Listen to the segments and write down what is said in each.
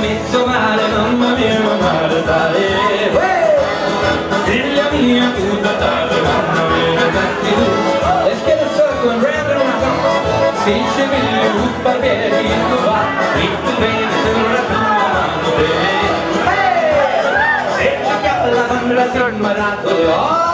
mi ha messo male, mamma mia, mamma Natale Figlia mia, tu Natale, mamma mia, tanti tu. Let's get a circle and round and round Finisce mille, un barbiere, tu va. Tutto bene, tu non tu, mamma bene E la capella, mamma, marato, oh!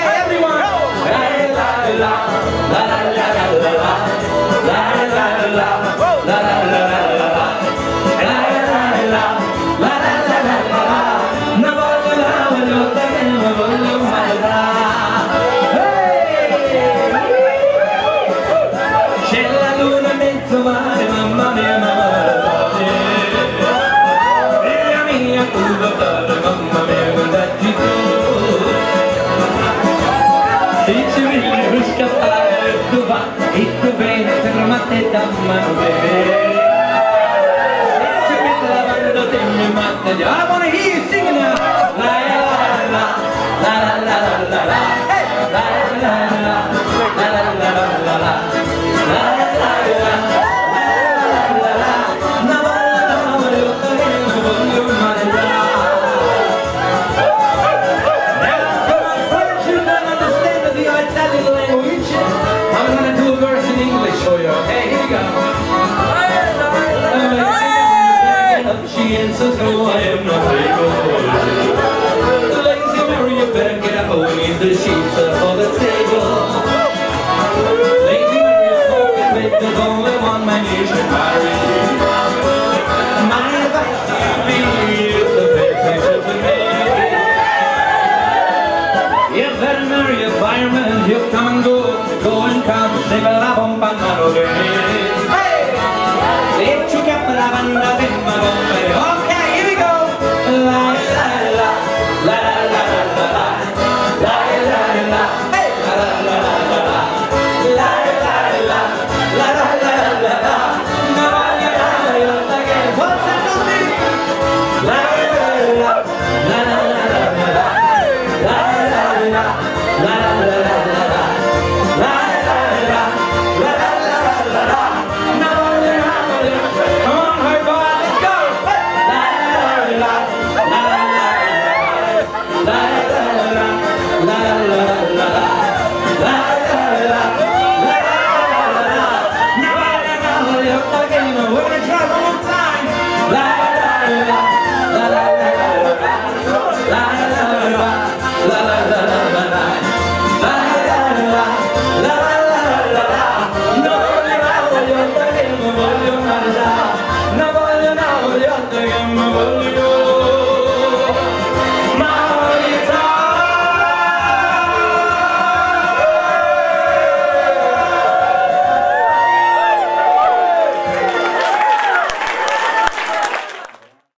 I wanna hear you singing now. La, la la la la la la, la la la la, la la no, I am not able Lazy Mary, you better get and leave the sheep for the table Lazy Mary, you fucking make there's only one man you should marry My you me You better marry a fireman, he'll come and go. Go and come, save a la bomba, not